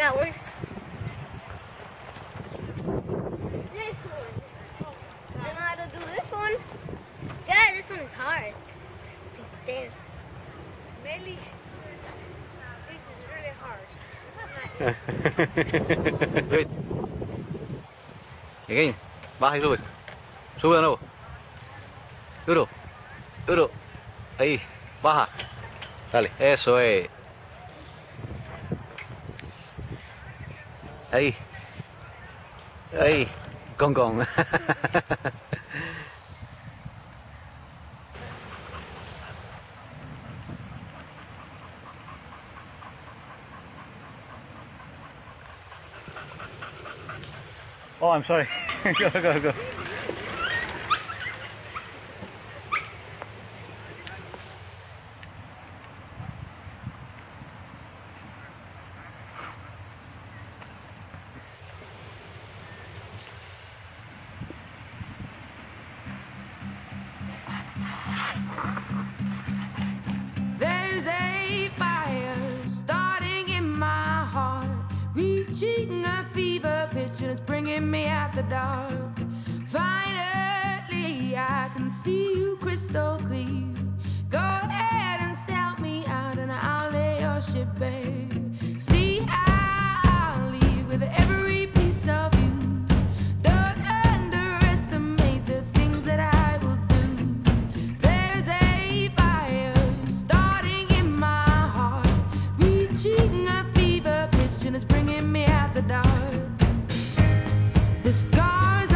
I do. Got one. This one. I know how to do this one. Yeah, this one is hard. Damn. Nelly, this is really hard. Wait. Again. Baja y sube. Sube de nuevo. Duro. Duro. Ahí. Baja. Dale. Eso es. Ahí. Ahí. Con con. Oh, I'm sorry. go, go, go. There's a fire starting in my heart, reaching a fever pitch, and it's bringing me out the dark. Fever pitch, and it's bringing me out the dark. The scars